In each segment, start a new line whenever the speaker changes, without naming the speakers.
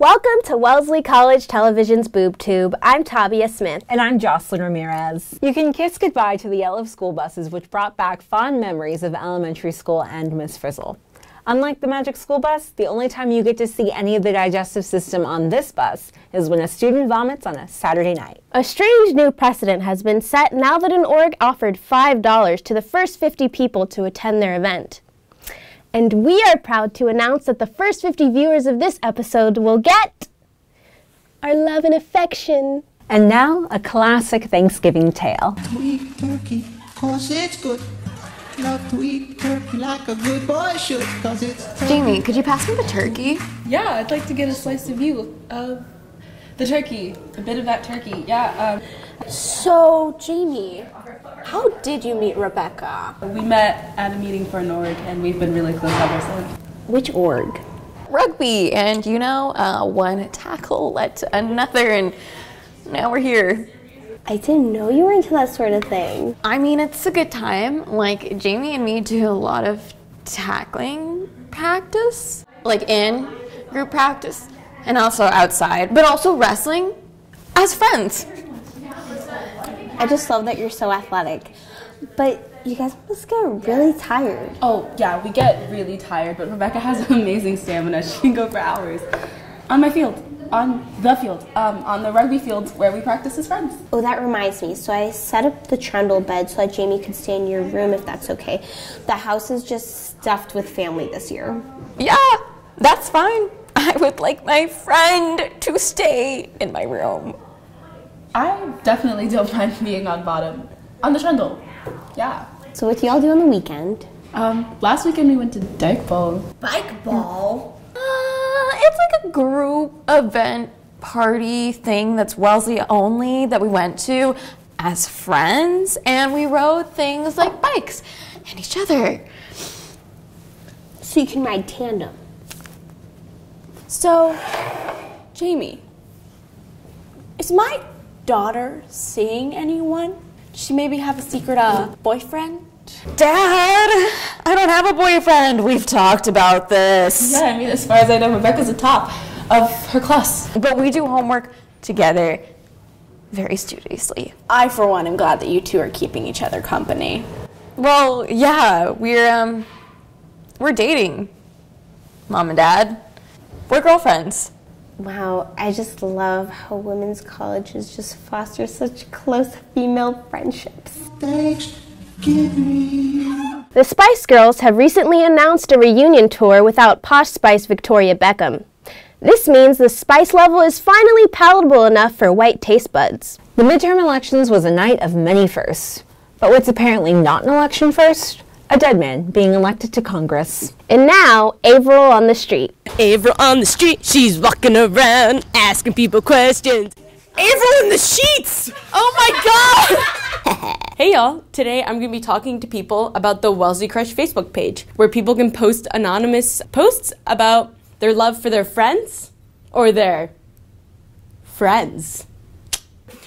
Welcome to Wellesley College Television's Boob Tube. I'm Tabia Smith.
And I'm Jocelyn Ramirez. You can kiss goodbye to the yellow school buses, which brought back fond memories of elementary school and Miss Frizzle. Unlike the Magic School Bus, the only time you get to see any of the digestive system on this bus is when a student vomits on a Saturday night.
A strange new precedent has been set now that an org offered $5 to the first 50 people to attend their event. And we are proud to announce that the first 50 viewers of this episode will get our love and affection.
And now, a classic Thanksgiving tale.
Tweet turkey, cause it's good. Love to eat turkey like a good boy should, cause it's turkey.
Jamie, could you pass me the turkey?
Yeah, I'd like to get a slice of you. of the turkey. A bit of that turkey. Yeah, um,
So, Jamie, how did you meet Rebecca?
we met at a meeting for an org, and we've been really close ever since.
Which org?
Rugby, and you know, uh, one tackle led to another, and now we're here.
I didn't know you were into that sort of thing.
I mean, it's a good time. Like, Jamie and me do a lot of tackling practice, like in group practice, and also outside, but also wrestling as friends.
I just love that you're so athletic. But you guys must get really tired.
Oh, yeah, we get really tired, but Rebecca has amazing stamina. She can go for hours. On my field. On the field. Um, on the rugby field where we practice as friends.
Oh, that reminds me. So I set up the trundle bed so that Jamie could stay in your room if that's okay. The house is just stuffed with family this year.
Yeah, that's fine. I would like my friend to stay in my room.
I definitely don't mind being on bottom. On the trundle. Yeah.
So what do y'all do on the weekend?
Um, last weekend we went to Dyke Ball.
Bike ball?
Uh, it's like a group event party thing that's Wellesley only that we went to as friends, and we rode things like bikes and each other.
So you can ride tandem.
So, Jamie, is my daughter seeing anyone? Does she maybe have a secret uh, boyfriend?
Dad, I don't have a boyfriend. We've talked about this.
Yeah, I mean, as far as I know, Rebecca's the top of her class.
But we do homework together very studiously.
I, for one, am glad that you two are keeping each other company.
Well, yeah, we're um we're dating. Mom and Dad. We're girlfriends.
Wow, I just love how women's colleges just foster such close female friendships.
Thanksgiving.
The Spice Girls have recently announced a reunion tour without Posh Spice Victoria Beckham. This means the spice level is finally palatable enough for white taste buds.
The midterm elections was a night of many firsts. But what's apparently not an election first? A dead man being elected to Congress.
And now, Averill on the street.
Averill on the street, she's walking around asking people questions. Averill in the sheets! Oh my god! hey y'all, today I'm gonna be talking to people about the Wellesley Crush Facebook page, where people can post anonymous posts about their love for their friends or their friends.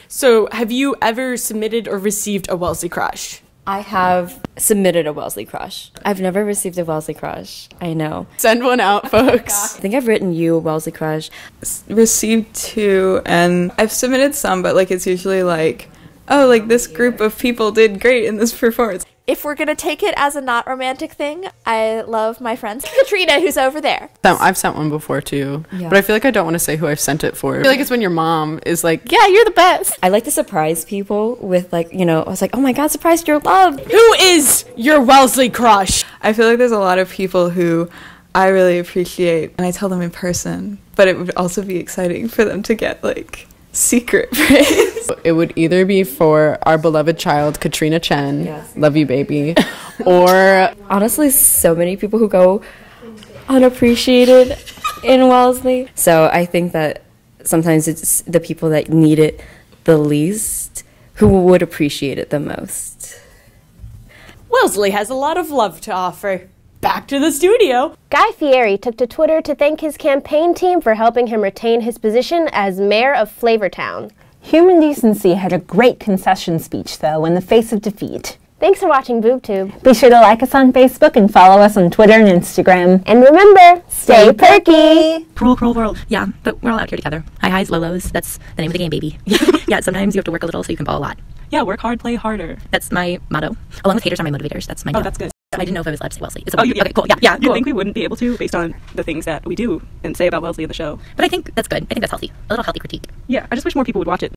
So, have you ever submitted or received a Wellesley Crush?
I have submitted a Wellesley crush. I've never received a Wellesley crush. I know.
Send one out, oh folks.
I think I've written you a Wellesley crush.
received two and I've submitted some, but like it's usually like, oh, like this group of people did great in this performance.
If we're gonna take it as a not romantic thing, I love my friend Katrina, who's over there.
I've sent one before too,
Yeah.
but I feel like I don't want to say who I've sent it for. I feel like it's when your mom is like, "Yeah, you're the best."
I like to surprise people with like, you know, I was like, oh my god, surprised you're loved.
Who is your Wellesley Crush?
I feel like there's a lot of people who I really appreciate and I tell them in person, but it would also be exciting for them to get like secret phrase.
It would either be for our beloved child Katrina Chen,
Yes.
love you baby, or
Honestly, so many people who go unappreciated in Wellesley. So I think that sometimes it's the people that need it the least who would appreciate it the most.
Wellesley has a lot of love to offer. Back to the studio.
Guy Fieri took to Twitter to thank his campaign team for helping him retain his position as mayor of Flavortown.
Human Decency had a great concession speech, though, in the face of defeat.
Thanks for watching BoobTube.
Be sure to like us on Facebook and follow us on Twitter and Instagram.
And remember, stay perky!
Cruel, cruel world. Yeah, but we're all out here together. High highs, low lows. That's the name of the game, baby. yeah, sometimes you have to work a little so you can ball a lot.
Yeah, work hard, play harder.
That's my motto. Along with haters are my motivators. That's my.
Oh,
motto.
that's good.
I didn't know if I was allowed to say Wellesley. It's
Oh, you,
okay, cool. Yeah, yeah,
You
cool.
think we wouldn't be able to based on the things that we do and say about Wellesley in the show?
But I think that's good. I think that's healthy. A little healthy critique.
Yeah, I just wish more people would watch it.